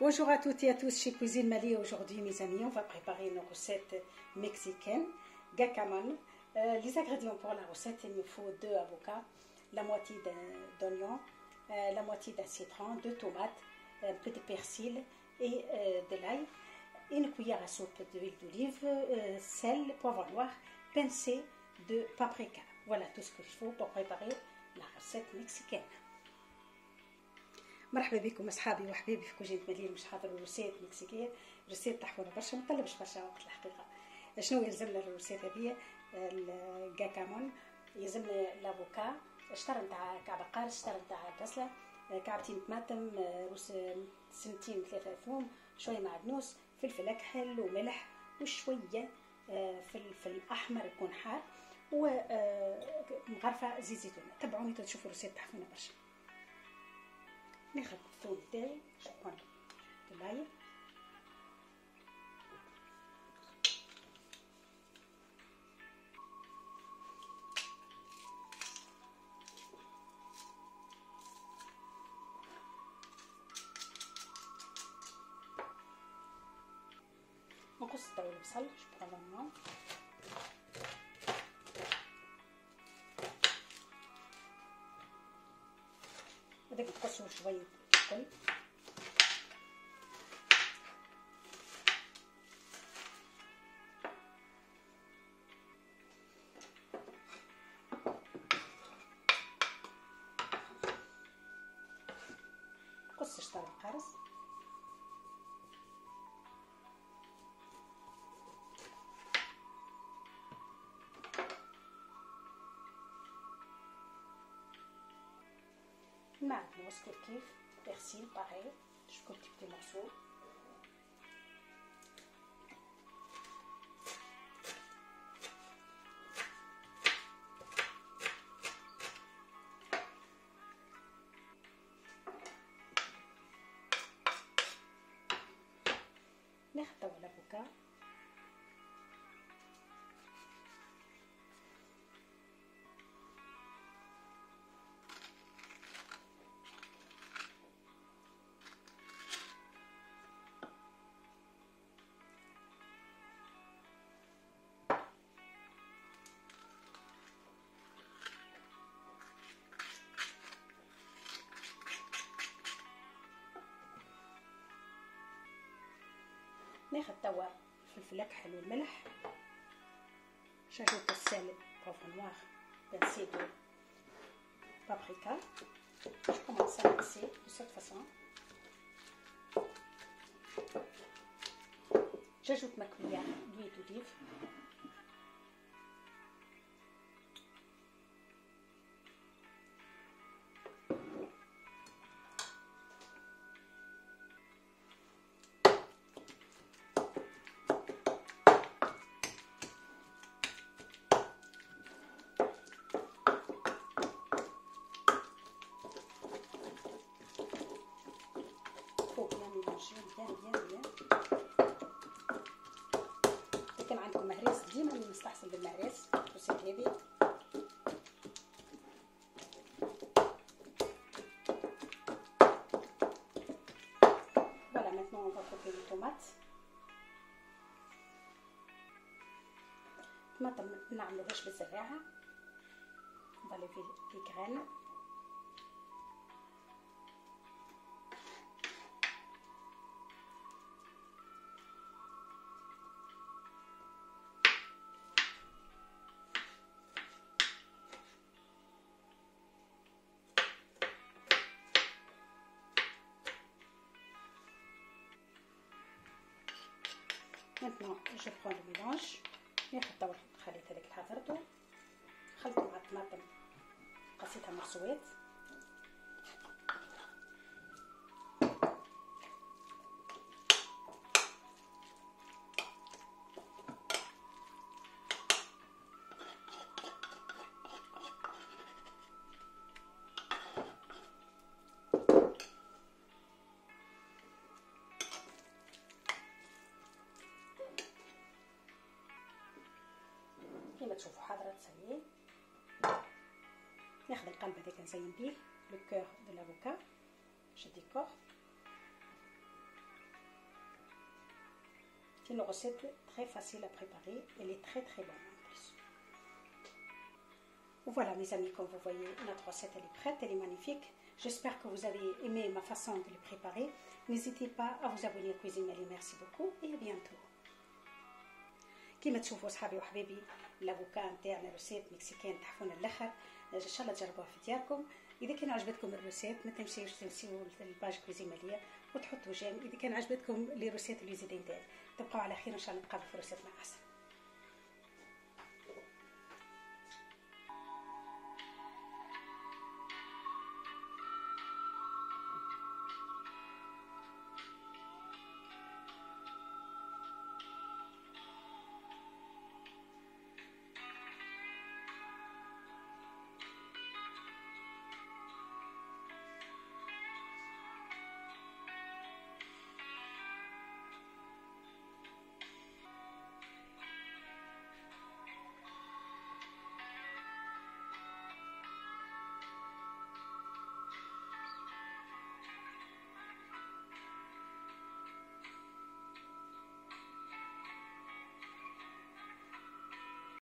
Bonjour à toutes et à tous chez Cuisine Mali. Aujourd'hui, mes amis, on va préparer une recette mexicaine, guacamole. Euh, les ingrédients pour la recette, il nous faut deux avocats, la moitié d'oignon, euh, la moitié d'un citron, deux tomates, un peu de persil et euh, de l'ail, une cuillère à soupe d'huile d'olive, sel, poivre noir, pincée de paprika. Voilà tout ce qu'il faut pour préparer la recette mexicaine. مرحبا بكم أصحابي وحبيبي في cuisine Maliya باش نحضر recette مكسيكيه recette تحفونه برشا ما طلبش برشا وقت الحقيقة شنو يلزمنا ال recette هذيا الجاكامون يلزمنا l'avocat شطر نتاع كعب قارص شطر نتاع بصله كعبتين طماطم روس سنتين ثلاثة ثوم شوية معدنوس فلفل أكحل وملح وشوية فلفل أحمر يكون حار ومغرفه زيت زيتون. تبعوني تشوفوا recette تحفونه برشا. ناخذ الثوم تاعي شكرا طلاية نقص البصل شكرا لله. هذاك نقصو شوية الكل قص شطر القرص. معدنوس كيف كيف persil pareil je coupe des petits morceaux ناخذ توا ناخذ توا الفلفل اكحل والملح شاجوت السالب بوفر نوار بنسي دو بابريكا mixer de cette façon. J'ajoute ma cuillère d'huile d'olive. كان عندكم مهريس ديما مستحسن بالمهريس. الكرسي هذي فوالا ميتنو نفكوكي الطومات الطماطم منعملوهاش بالزراعة نضلي في الكرانة Maintenant, je prends le mélange. ناخذ توا الخليط هذاك اللي حضرته مع الطماطم قصيتها مرسوات تشوفوا حاضرة تسويه ناخذ القلب هذاك نزين بيه لو كور دو لافوكا جو ديكور C'est une recette très facile à préparer. Elle est très très bonne en plus. Voilà mes amis, comme vous voyez, notre recette elle est prête, elle est magnifique. J'espère que vous avez aimé ma façon de le préparer. N'hésitez pas à vous abonner à Cuisine Mali. Merci beaucoup et à bientôt. كما تشوفوا صحابي وحبايبي لافوكا نتاعنا recette mexicaine تحفون الآخر إن شاء الله تجربوها في دياركم. إذا كان عجبتكم ال recette ما تنسيوش تنسيو ال page Cuisine Maliya وتحطوا j'aime. إذا كان عجبتكم les recettes اللي زيدين تاعي تبقوا على خير. إن شاء الله نتقابل في recette مع أحسن.